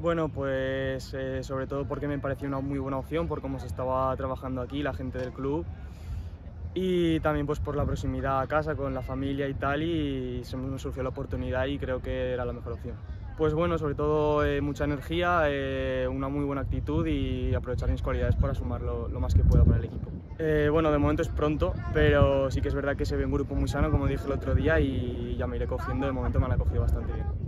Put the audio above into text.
Bueno, pues eh, sobre todo porque me pareció una muy buena opción por cómo se estaba trabajando aquí la gente del club y también pues por la proximidad a casa con la familia y tal y se me surgió la oportunidad y creo que era la mejor opción. Pues bueno, sobre todo eh, mucha energía, eh, una muy buena actitud y aprovechar mis cualidades para sumar lo, lo más que pueda para el equipo. Eh, bueno, de momento es pronto, pero sí que es verdad que se ve un grupo muy sano, como dije el otro día, y ya me iré cogiendo, de momento me han acogido bastante bien.